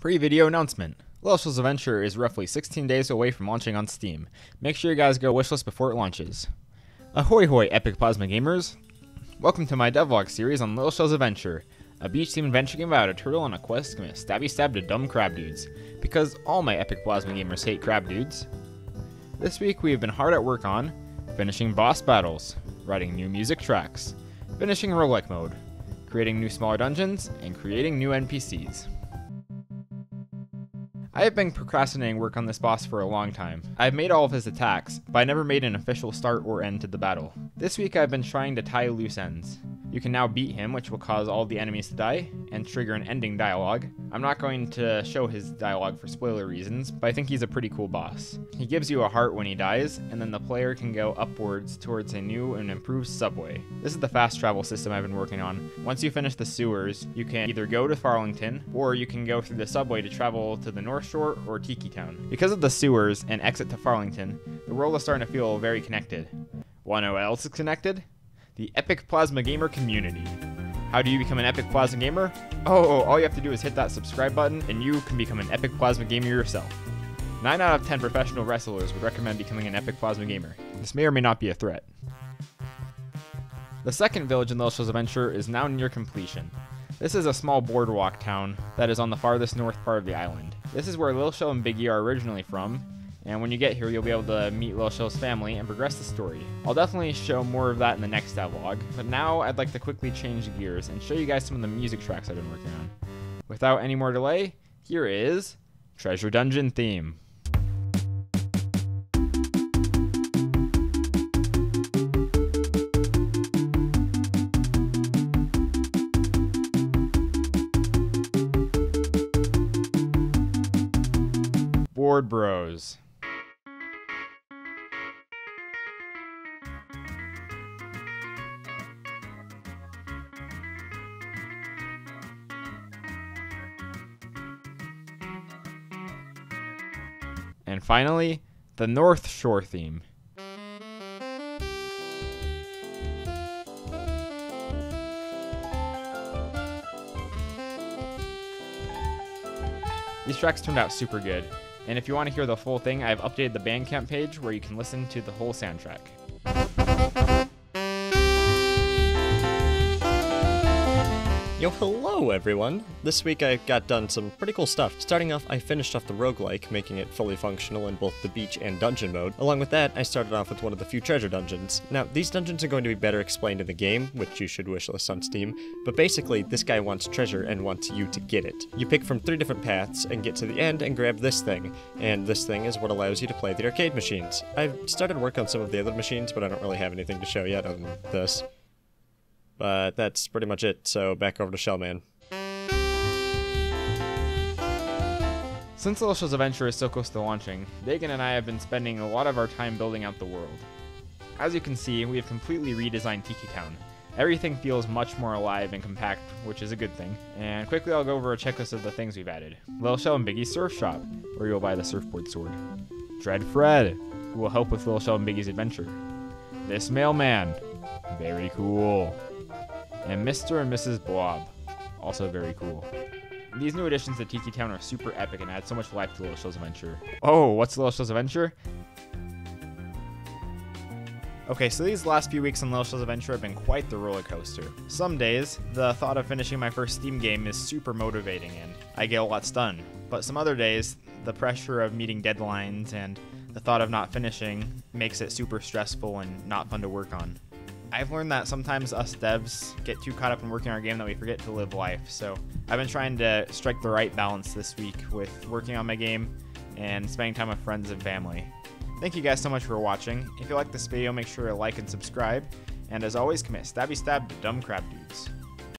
Pre-video announcement. Little Shell's Adventure is roughly 16 days away from launching on Steam. Make sure you guys go wishlist before it launches. Ahoy hoy, epic plasma gamers! Welcome to my devlog series on Little Shell's Adventure, a beach-themed adventure game about a turtle on a quest to stabby stab to dumb crab dudes, because all my epic plasma gamers hate crab dudes. This week we have been hard at work on finishing boss battles, writing new music tracks, finishing roguelike mode, creating new smaller dungeons, and creating new NPCs. I have been procrastinating work on this boss for a long time. I've made all of his attacks, but I never made an official start or end to the battle. This week I've been trying to tie loose ends. You can now beat him, which will cause all the enemies to die, and trigger an ending dialogue. I'm not going to show his dialogue for spoiler reasons, but I think he's a pretty cool boss. He gives you a heart when he dies, and then the player can go upwards towards a new and improved subway. This is the fast travel system I've been working on. Once you finish the sewers, you can either go to Farlington, or you can go through the subway to travel to the North Shore or Tiki Town. Because of the sewers and exit to Farlington, the world is starting to feel very connected. Wanna know what else is connected? The Epic Plasma Gamer community. How do you become an Epic Plasma Gamer? Oh, all you have to do is hit that subscribe button and you can become an Epic Plasma Gamer yourself. 9 out of 10 professional wrestlers would recommend becoming an Epic Plasma Gamer. This may or may not be a threat. The second village in Little Shell's Adventure is now near completion. This is a small boardwalk town that is on the farthest north part of the island. This is where Lil Shell and Biggie are originally from, and when you get here, you'll be able to meet Lil Shell's family and progress the story. I'll definitely show more of that in the next vlog, but now I'd like to quickly change gears and show you guys some of the music tracks I've been working on. Without any more delay, here is Treasure Dungeon Theme. Board Bros. And finally, the North Shore theme. These tracks turned out super good, and if you want to hear the full thing, I've updated the Bandcamp page where you can listen to the whole soundtrack. Hello everyone! This week I got done some pretty cool stuff. Starting off, I finished off the roguelike, making it fully functional in both the beach and dungeon mode. Along with that, I started off with one of the few treasure dungeons. Now, these dungeons are going to be better explained in the game, which you should wishlist on Steam, but basically, this guy wants treasure and wants you to get it. You pick from three different paths and get to the end and grab this thing, and this thing is what allows you to play the arcade machines. I've started work on some of the other machines, but I don't really have anything to show yet other than this. But that's pretty much it, so back over to Shellman. Since Shell's Adventure is so close to launching, Dagan and I have been spending a lot of our time building out the world. As you can see, we have completely redesigned Tiki Town. Everything feels much more alive and compact, which is a good thing. And quickly I'll go over a checklist of the things we've added. Little Shell and Biggie's Surf Shop, where you'll buy the surfboard sword. Dread Fred, who will help with Little Shell and Biggie's adventure. This mailman, very cool and Mr. and Mrs. Blob, also very cool. These new additions to Tiki Town are super epic and add so much life to Little Shell's Adventure. Oh, what's Little Shell's Adventure? Okay, so these last few weeks on Little Shell's Adventure have been quite the roller coaster. Some days, the thought of finishing my first Steam game is super motivating and I get a lot done. But some other days, the pressure of meeting deadlines and the thought of not finishing makes it super stressful and not fun to work on. I've learned that sometimes us devs get too caught up in working on our game that we forget to live life. So I've been trying to strike the right balance this week with working on my game and spending time with friends and family. Thank you guys so much for watching. If you like this video, make sure to like and subscribe. And as always, commit stabby stab to dumb crab dudes.